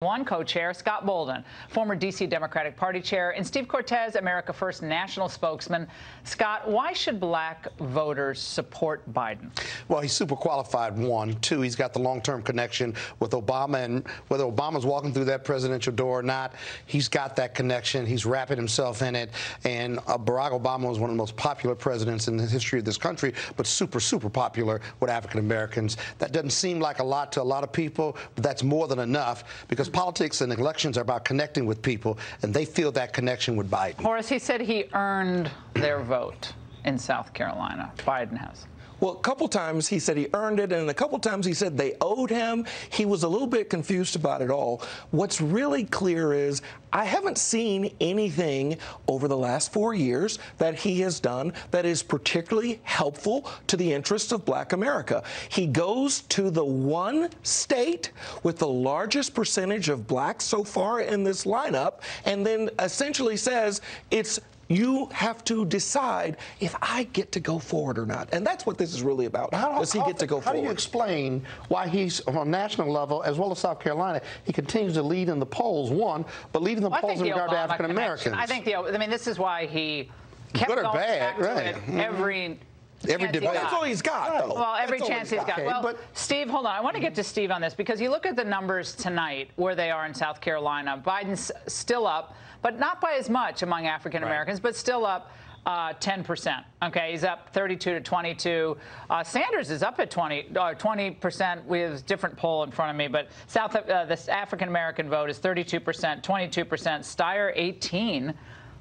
One co-chair, Scott Bolden, former D.C. Democratic Party chair, and Steve Cortes, America First national spokesman. Scott, why should black voters support Biden? Well, he's super qualified, one. Two, he's got the long-term connection with Obama, and whether Obama's walking through that presidential door or not, he's got that connection. He's wrapping himself in it. And uh, Barack Obama was one of the most popular presidents in the history of this country, but super, super popular with African Americans. That doesn't seem like a lot to a lot of people, but that's more than enough because because politics and elections are about connecting with people, and they feel that connection with Biden. Horace, he said he earned their vote in South Carolina. Biden has. Well, a couple times he said he earned it, and a couple times he said they owed him. He was a little bit confused about it all. What's really clear is I haven't seen anything over the last four years that he has done that is particularly helpful to the interests of black America. He goes to the one state with the largest percentage of blacks so far in this lineup, and then essentially says it's you have to decide if I get to go forward or not. And that's what this is really about. How, Does he how, get to go how forward? How do you explain why he's, on a national level, as well as South Carolina, he continues to lead in the polls, one, but leading the well, polls in regard Obama to African Americans? I think the, I mean, this is why he kept Good or going bad, back right. to it mm-hmm. every Every debate. That's all he's got, though. Well, every That's chance he's got. Okay, well, but- Steve, hold on. I want to get to Steve on this because you look at the numbers tonight where they are in South Carolina. Biden's still up, but not by as much among African Americans, but still up. Uh, 10%. Okay, he's up 32 to 22. Uh, Sanders is up at 20, uh, 20% with different poll in front of me, but South uh, the African American vote is 32%, 22%. Steyer 18,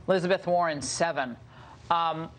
Elizabeth Warren 7. Um,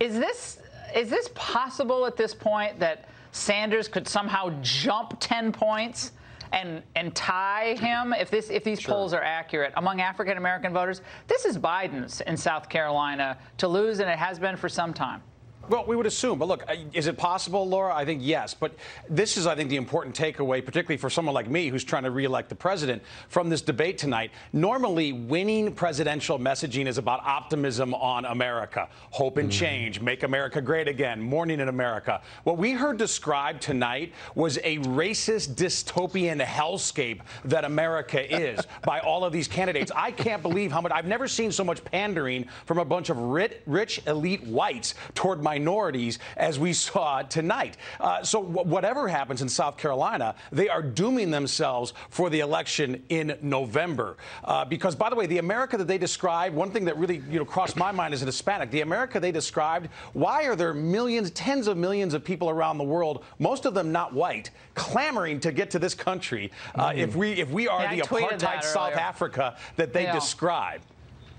is this is this possible at this point that Sanders could somehow jump 10 points and and tie him if this if these sure. polls are accurate among African American voters? This is Biden's in South Carolina to lose, and it has been for some time. Well, we would assume. But look, uh, is it possible, Laura? I think yes. But this is, I think, the important takeaway, particularly for someone like me who's trying to reelect the president from this debate tonight. Normally, winning presidential messaging is about optimism on America, hope and mm. change, make America great again, morning in America. What we heard described tonight was a racist, dystopian hellscape that America is by all of these candidates. I can't believe how much I've never seen so much pandering from a bunch of rich, rich elite whites toward minorities as we saw tonight. Uh, so whatever happens in South Carolina, they are dooming themselves for the election in November. Uh, because, by the way, the America that they described, one thing that really you know crossed my mind as an Hispanic, the America they described, why are there millions, tens of millions of people around the world, most of them not white, clamoring to get to this country uh, mm. if we if we are yeah, the apartheid South Africa that they yeah. describe?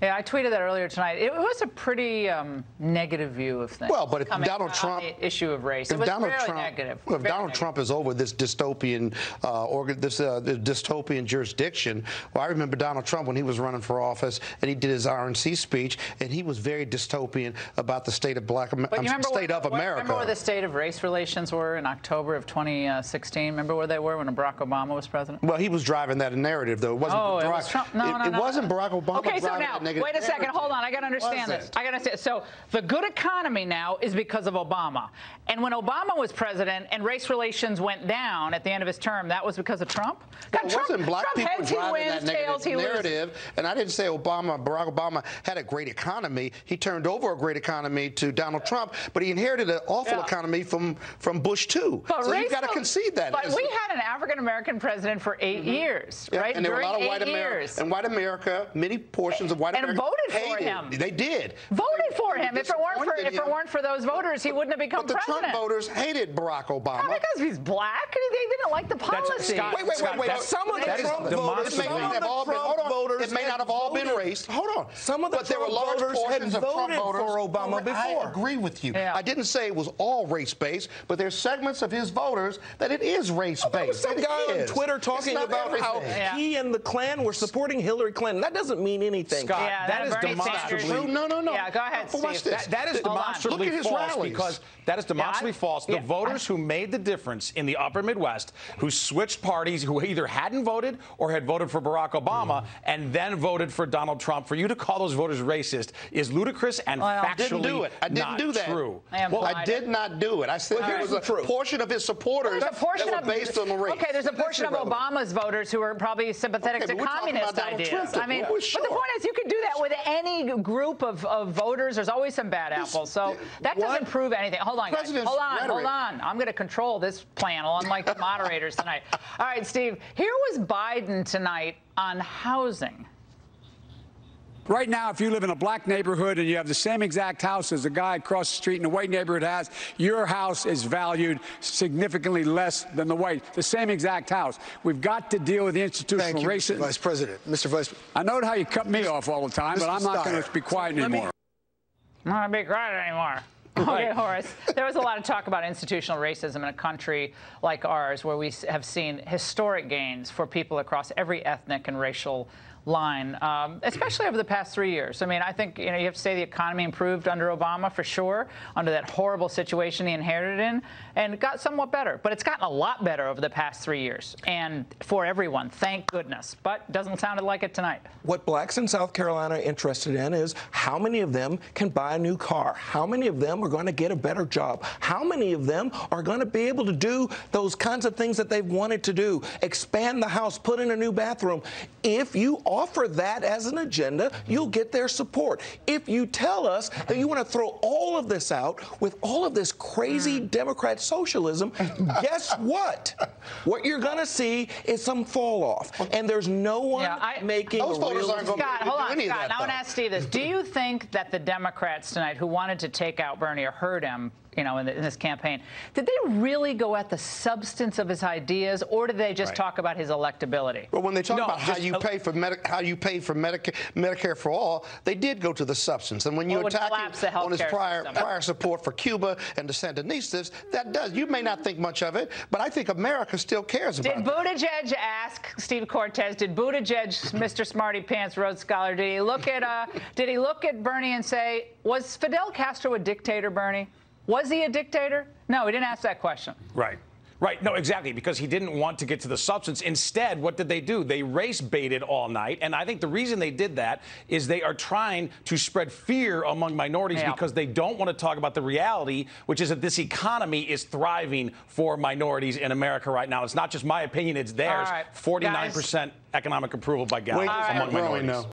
Yeah, I tweeted that earlier tonight. It was a pretty um, negative view of things. Well, but if Donald Trump issue of race, it was Donald Trump, negative. If Donald negative. Trump is over this dystopian, uh, or this, uh, this dystopian jurisdiction, well, I remember Donald Trump when he was running for office and he did his RNC speech, and he was very dystopian about the state of Black, um, state what, of America. Remember where the state of race relations were in October of 2016? Remember where they were when Barack Obama was president? Well, he was driving that narrative, though. It wasn't. Oh, Barack, it was Trump. No, it, no, it no. wasn't Barack Obama. Okay, so now wait a second. Hold hold on. I got to understand this. I got to understand. So the good economy now is because of Obama. And when Obama was president and race relations went down at the end of his term, that was because of Trump. God, well, Trump, wasn't black Trump people heads, driving wins, that tails, narrative? And I didn't say Obama, Barack Obama had a great economy. He turned over a great economy to Donald Trump, but he inherited an awful yeah. economy from from Bush too. But so you've got to concede that. But we had an African American president for 8 mm-hmm. years, yeah, right? And there During were a lot of white America. And white America, many portions of white and voted hated. for him. They did. Voted for him. If it weren't for if it weren't for those voters, he wouldn't have become but the president. Trump voters hated Barack Obama. Not because he's black. They didn't like the policy. Scott, wait, wait, Scott, wait, wait. Some of the Trump voters, it may not have all been, hold on. voters It may not have all been raced. Hold on. Some of the but there were large voters portions had of Trump voters. for Obama before. I agree with you. Yeah. I didn't say it was all race based, but there's segments of his voters that it is race based. There was some it guy is. on Twitter talking about everything. how Yeah. he and the Klan were supporting Hillary Clinton. That doesn't mean anything. Scott, Yeah, that that is Bernie demonstrably Sanders- No, no, no. Yeah, go ahead, But watch this. That, that is Hold on. demonstrably Look at his false rallies. because that is demonstrably Yeah, I- false. The yeah, voters who made the difference in the upper Midwest, who switched parties, who either hadn't voted or had voted for Barack Obama, mm-hmm. and then voted voted for Donald Trump, for you to call those voters racist is ludicrous and Well, factually didn't do it. I didn't do that. true. I Well, I Biden. did not do it. I said Well, there was a the portion of his supporters There's a portion that were of based on the race. Okay, there's a portion of. Obama's voters who are probably sympathetic Okay, to but we're talking communist ideas. Trump. I mean, Well, but the point is, you can do that with any group of, of voters. There's always some bad apples. So that what? doesn't prove anything. Hold on, guys. Hold on, hold on. I'm going to control this panel, unlike the moderators tonight. All right, Steve. Here was Biden tonight on housing. Right now, if you live in a black neighborhood and you have the same exact house as the guy across the street in a white neighborhood has, your house is valued significantly less than the white. The same exact house. We've got to deal with the institutional Thank you, Mr. racism. Vice President. Mr. Vice I know how you cut me off all the time, but I'm not going to be quiet Let me- anymore. I'm not be quiet anymore. Okay, Horace. There was a lot of talk about institutional racism in a country like ours, where we have seen historic gains for people across every ethnic and racial line, um, especially over the past three years. I mean, I think you know you have to say the economy improved under Obama for sure, under that horrible situation he inherited in, and got somewhat better. But it's gotten a lot better over the past three years, and for everyone, thank goodness. But doesn't sound like it tonight. What blacks in South Carolina are interested in is how many of them can buy a new car? How many of them are going to get a better job? How many of them are going to be able to do those kinds of things that they've wanted to do? Expand the house, put in a new bathroom. If you offer that as an agenda, you'll get their support. If you tell us that you want to throw all of this out with all of this crazy mm. Democrat socialism, guess what? What you're going to see is some fall off. And there's no one Yeah, I- making Those a voters real aren't gonna Scott, do hold on, any of Scott. that, Now I want to ask Steve this: Do you think that the Democrats tonight, who wanted to take out Bernie or hurt him, you know, in, the, in this campaign, did they really go at the substance of his ideas, or did they just Right. talk about his electability? Well, when they talk No, about how you pay for Medi- how you pay for Medicare, Medicare for all, they did go to the substance. And when you Well, attack him the on his prior system. prior support for Cuba and the Sandinistas, that does. You may not think much of it, but I think America still cares about it. Did Buttigieg ask Steve Cortes? Did Buttigieg, Mr. Smarty Pants, Rhodes Scholar, did he look at uh, did he look at Bernie and say, was Fidel Castro a dictator, Bernie? Was he a dictator? No, he didn't ask that question. Right. Right. No, exactly. Because he didn't want to get to the substance. Instead, what did they do? They race baited all night. And I think the reason they did that is they are trying to spread fear among minorities Yeah. because they don't want to talk about the reality, which is that this economy is thriving for minorities in America right now. It's not just my opinion, it's theirs. All right, 49% economic approval by Gallup Wages are among growing minorities. now.